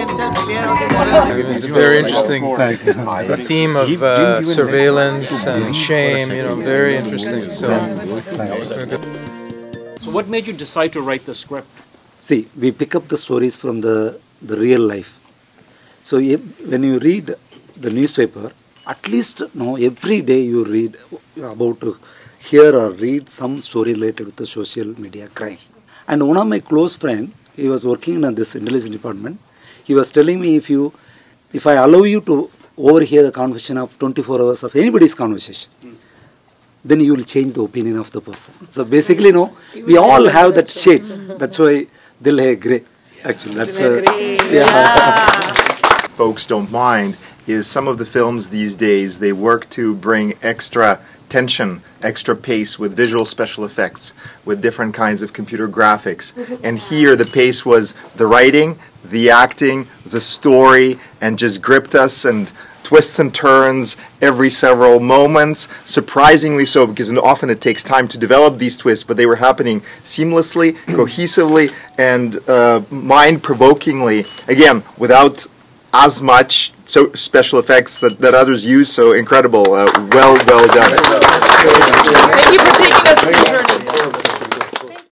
It's very interesting. The theme of uh, surveillance and shame, you know, very interesting. So, So what made you decide to write the script? See, we pick up the stories from the, the real life. So if, when you read the newspaper, at least no, every day you read about to hear or read some story related with the social media crime. And one of my close friend, he was working in this intelligence department. He was telling me if you, if I allow you to overhear the conversation of 24 hours of anybody's conversation, then you will change the opinion of the person. So basically, no, we all have that shades. That's why Dil Hai Gray. Actually, that's uh, yeah. Folks don't mind is some of the films these days they work to bring extra tension, extra pace with visual special effects, with different kinds of computer graphics. And here the pace was the writing, the acting, the story, and just gripped us and twists and turns every several moments, surprisingly so, because often it takes time to develop these twists, but they were happening seamlessly, cohesively, and uh, mind provokingly. Again, without as much so special effects that, that others use, so incredible. Uh, well, well done.